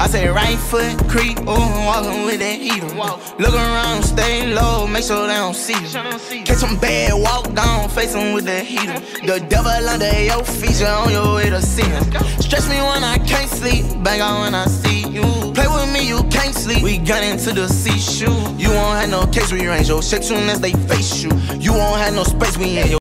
I say right foot creep, ooh, I'm walking with that heater. Look around, stay low, make sure they don't see you. Catch them bad, walk down, face them with that heater. The devil under your feet, you on your way to see him. Stretch me when I can't sleep, bang on when I see you. Play with me, you can't sleep. We got into the sea shoe. You won't have no case rearrange your shape soon as they face you. You won't have no space, we in your